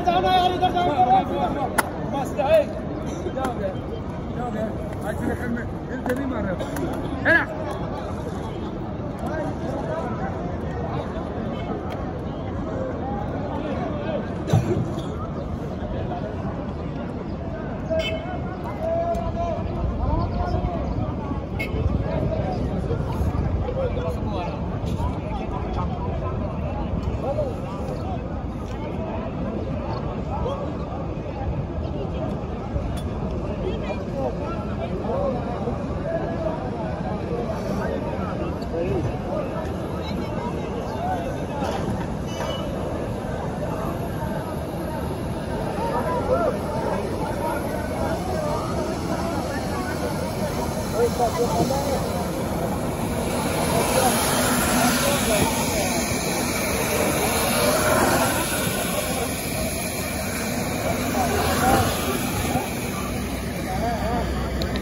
इधर जाओ ना यार इधर जाओ मस्त है जाओ गए जाओ गए आज रखन में फिर तेरी मार रहा है ना Thank you. Vem fazer também.